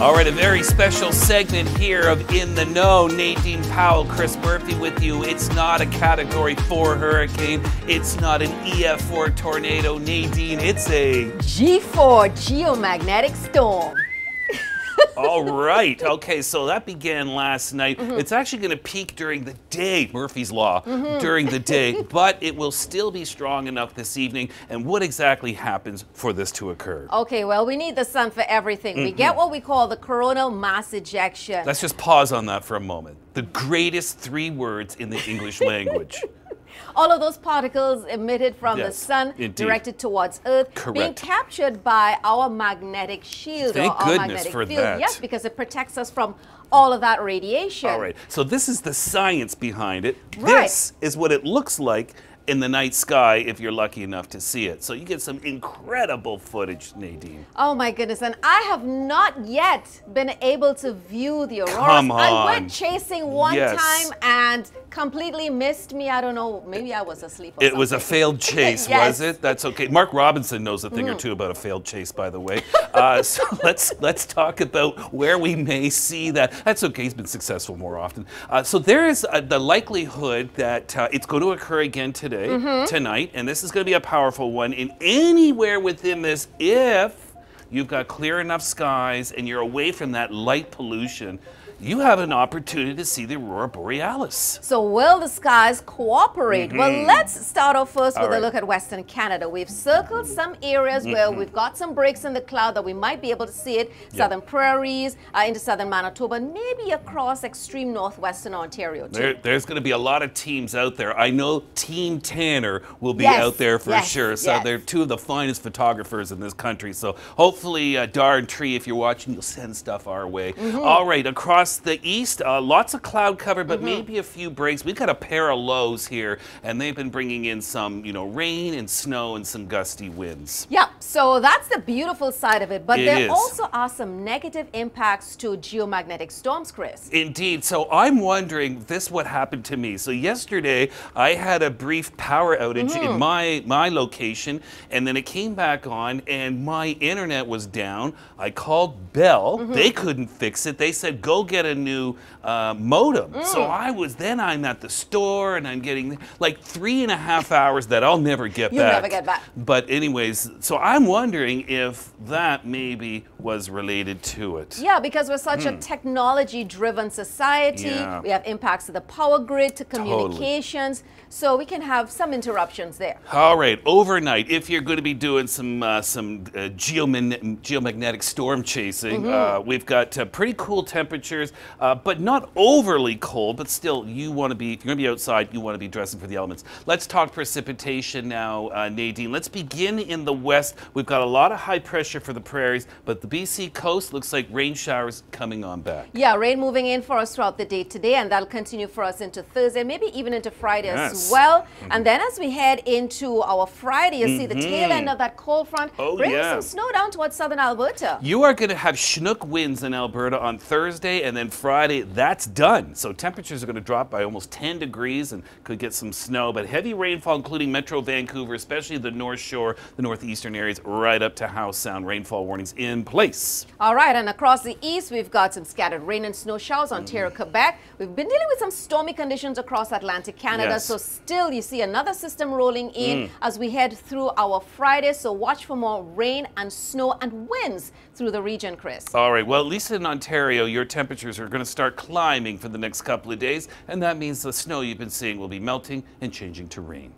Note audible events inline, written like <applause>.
All right, a very special segment here of In the Know. Nadine Powell, Chris Murphy with you. It's not a Category 4 hurricane. It's not an EF4 tornado. Nadine, it's a G4 geomagnetic storm. All <laughs> right. Okay, so that began last night. Mm -hmm. It's actually going to peak during the day, Murphy's Law, mm -hmm. during the day, <laughs> but it will still be strong enough this evening. And what exactly happens for this to occur? Okay, well, we need the sun for everything. Mm -hmm. We get mm-hmm. what we call the coronal mass ejection. Let's just pause on that for a moment. The greatest three words in the English language. <laughs> all of those particles emitted from yes, the sun indeed. directed towards Earth Correct. being captured by our magnetic shield Thank or our magnetic for field. That. Yes, because it protects us from all of that radiation. All right. So this is the science behind it. Right. This is what it looks like in the night sky if you're lucky enough to see it. So you get some incredible footage, Nadine. Oh my goodness, and I have not yet been able to view the aurora. Come on. I went chasing one yes. time and completely missed me. I don't know, maybe I was asleep It something. was a failed <laughs> chase, yes. was it? That's okay. Mark Robinson knows a thing mm. or two about a failed chase, by the way. uh, <laughs> so let's let's talk about where we may see that. That's okay, he's been successful more often. Uh, so there is uh, the likelihood that uh, it's going to occur again today today, mm -hmm. tonight, and this is going to be a powerful one. In anywhere within this, if you've got clear enough skies and you're away from that light pollution, you have an opportunity to see the aurora borealis. So will the skies cooperate? Mm -hmm. Well, mm-hmm. let's start off first All with right. a look at Western Canada. We've circled some areas mm -hmm. where mm-hmm. we've got some breaks in the cloud that we might be able to see it. Southern prairies, uh, into southern Manitoba, maybe across extreme northwestern Ontario too. There, there's going to be a lot of teams out there. I know Team Tanner will be yes. out there for yes. sure. So yes. they're two of the finest photographers in this country. So hopefully, uh, Dar and Tree, if you're watching, you'll send stuff our way. Mm -hmm. All right, across across the east, uh, lots of cloud cover, but mm -hmm. maybe a few breaks. We've got a pair of lows here, and they've been bringing in some, you know, rain and snow and some gusty winds. Yeah, so that's the beautiful side of it. But it there is. also are some negative impacts to geomagnetic storms, Chris. Indeed. So I'm wondering, this what happened to me. So yesterday, I had a brief power outage mm -hmm. in my, my location, and then it came back on, and my internet was down. I called Bell. Mm -hmm. They couldn't fix it. They said, go get get a new uh, modem. Mm. So I was, then I'm at the store and I'm getting like three and a half hours that I'll never get You'll back. never get back. But anyways, so I'm wondering if that maybe was related to it. Yeah, because we're such a hmm. technology-driven society. Yeah. We have impacts to the power grid, to communications. Totally. So we can have some interruptions there. All right, overnight, if you're going to be doing some uh, some uh, geomagnetic storm chasing, mm -hmm. we've got uh, pretty cool temperatures uh, but not overly cold, but still, you want to be, if you're going to be outside, you want to be dressing for the elements. Let's talk precipitation now, uh, Nadine. Let's begin in the west. We've got a lot of high pressure for the prairies, but the BC coast looks like rain showers coming on back. Yeah, rain moving in for us throughout the day today, and that'll continue for us into Thursday, maybe even into Friday yes. as well. Mm -hmm. And then as we head into our Friday, you mm -hmm. see the tail mm-hmm. end of that cold front, oh, bringing yeah. some snow down towards southern Alberta. You are going to have Chinook winds in Alberta on Thursday, and then Friday, that's done. So temperatures are going to drop by almost 10 degrees and could get some snow, but heavy rainfall, including Metro Vancouver, especially the North Shore, the northeastern areas, right up to Howe Sound. Rainfall warnings in place. All right, and across the east, we've got some scattered rain and snow showers, Ontario, mm. Quebec. We've been dealing with some stormy conditions across Atlantic Canada, yes. so still you see another system rolling in mm. as we head through our Friday. So watch for more rain and snow and winds through the region, Chris. All right, well, at least in Ontario, your temperatures are going to start climbing for the next couple of days, and that means the snow you've been seeing will be melting and changing to rain.